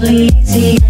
Totally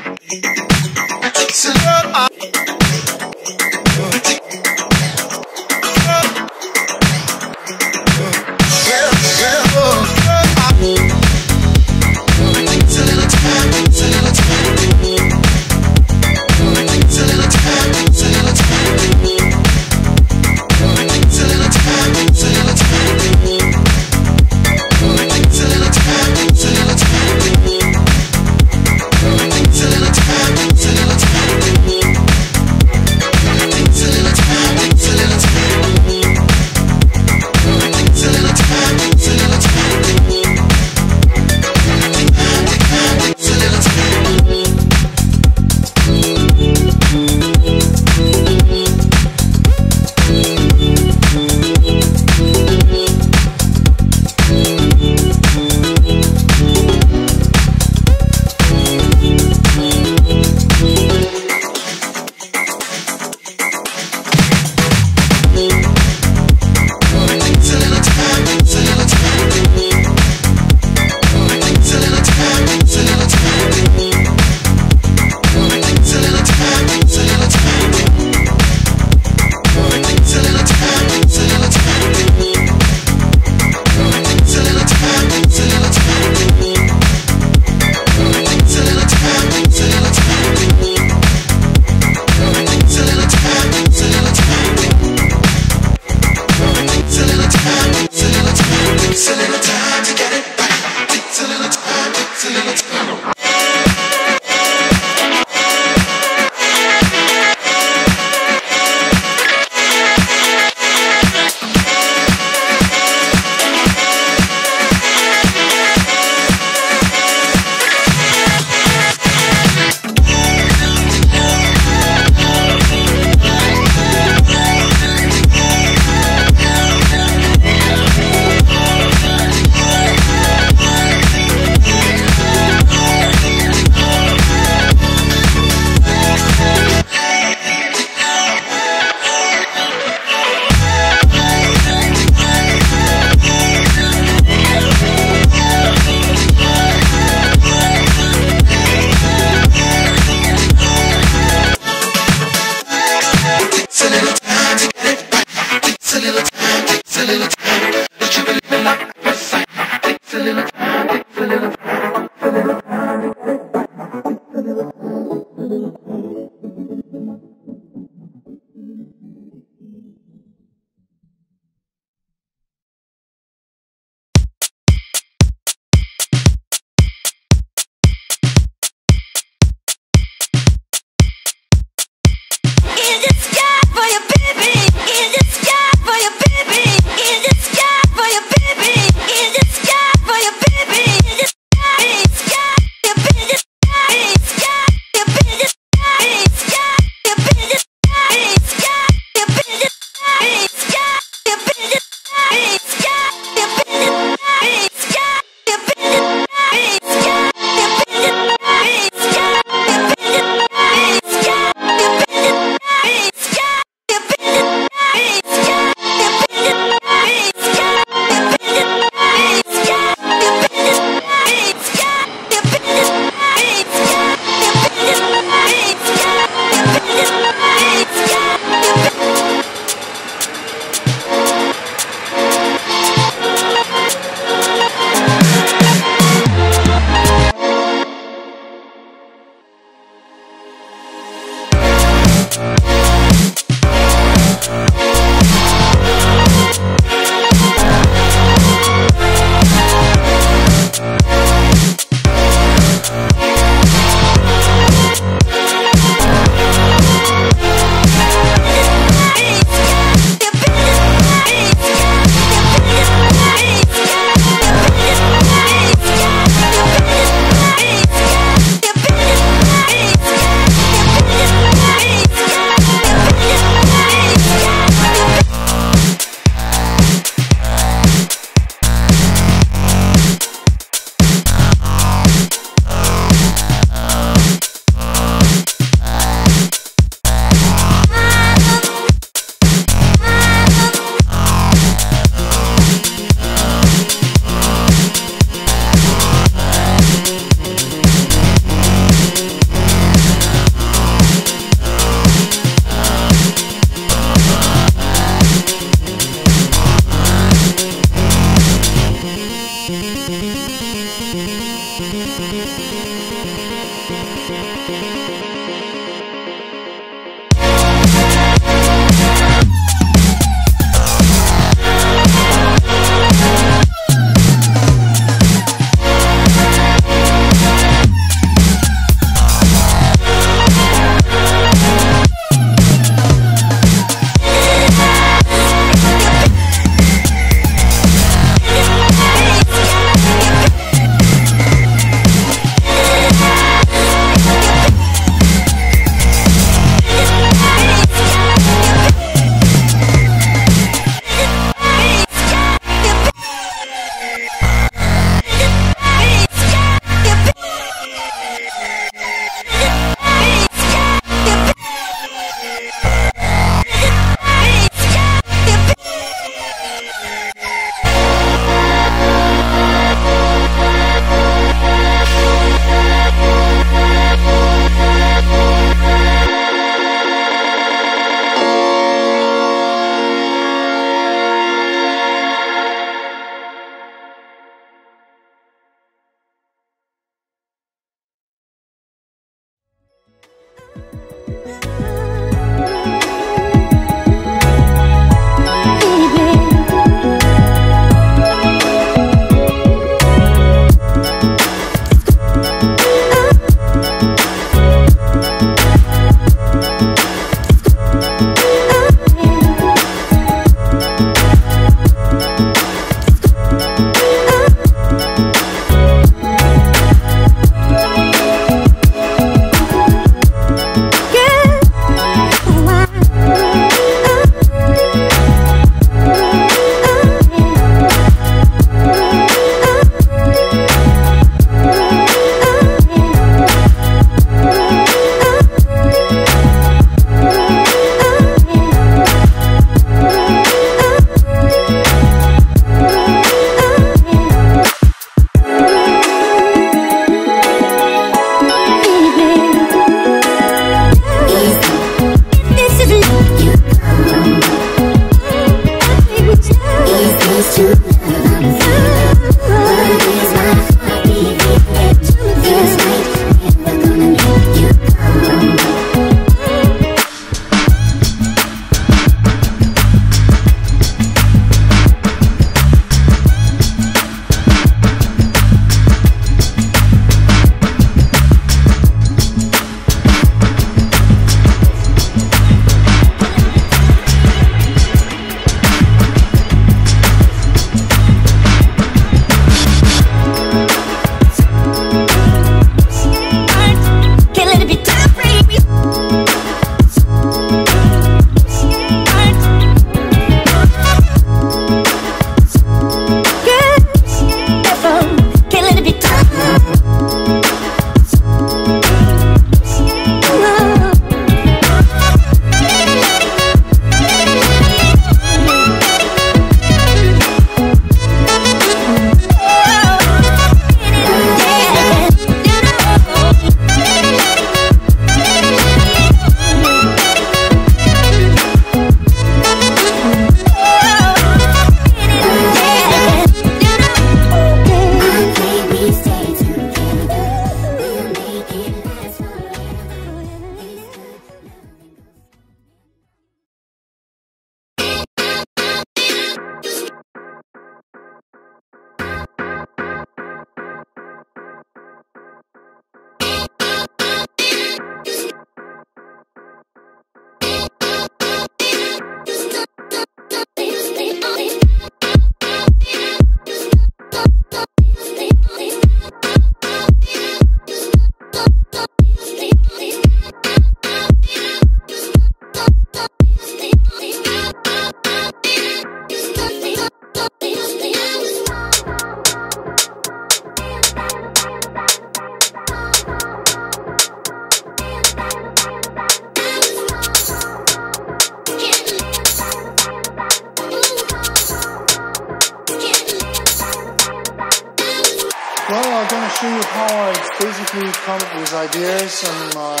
you how I basically come up with ideas on my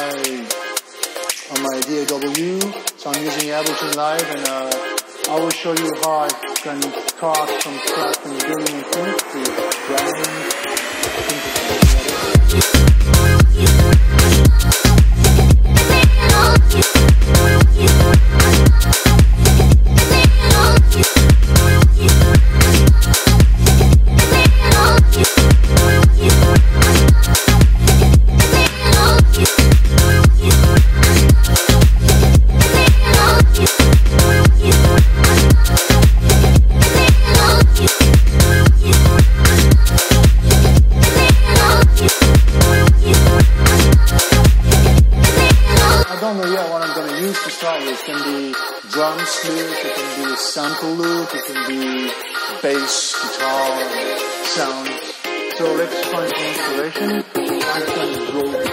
on my DAW. So I'm using Ableton Live and uh, I will show you how I can start from scratch and building a synth to loop, sample loop, it can be bass, guitar, sound. So let's find some inspiration. I can